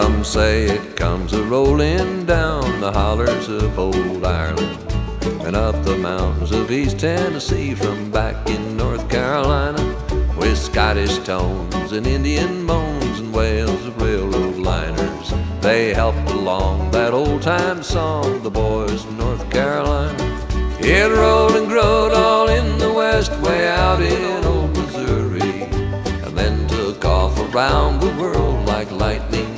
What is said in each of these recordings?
Some say it comes a rolling down the hollers of old Ireland and up the mountains of East Tennessee from back in North Carolina with Scottish tones and Indian moans and wails of railroad liners. They helped along that old time song, the boys of North Carolina. It rolled and growed all in the west, way out in old Missouri, and then took off around the world like lightning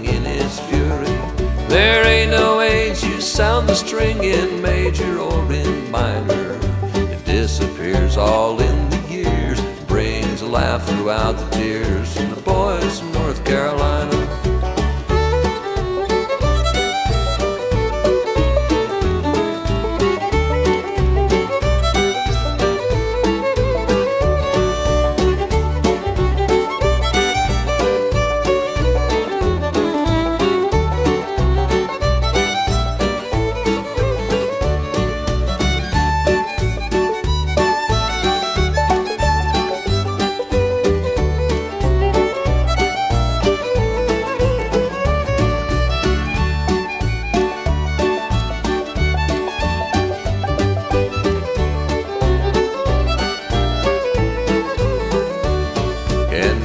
sound the string in major or in minor. It disappears all in the years, brings a laugh throughout the tears. And the boys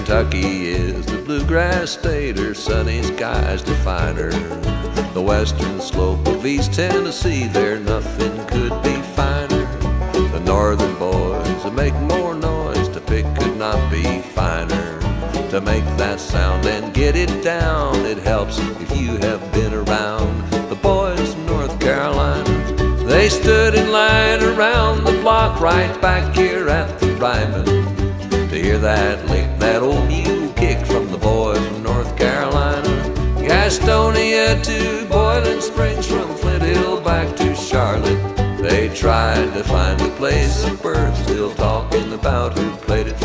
Kentucky is the bluegrass state, her sunny skies define her. The western slope of East Tennessee, there nothing could be finer. The northern boys that make more noise to pick could not be finer. To make that sound and get it down, it helps if you have been around. The boys from North Carolina, they stood in line around the block right back here at the Ryman hear that lick, that old mule kick from the boy from North Carolina. Gastonia to Boiling Springs, from Flint Hill back to Charlotte. They tried to find a place of birth, still talking about who played it